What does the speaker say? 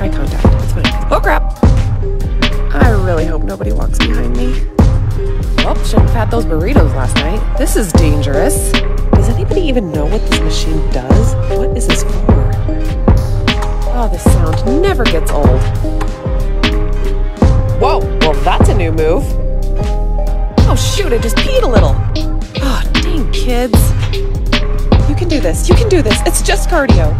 make eye contact. It's fine. Oh crap! I really hope nobody walks behind me. Well, shouldn't have had those burritos last night. This is dangerous. Does anybody even know what this machine does? What is this for? Oh, this sound never gets old. Whoa, well that's a new move. Oh shoot, I just peed a little. Oh, dang kids. You can do this, you can do this. It's just cardio.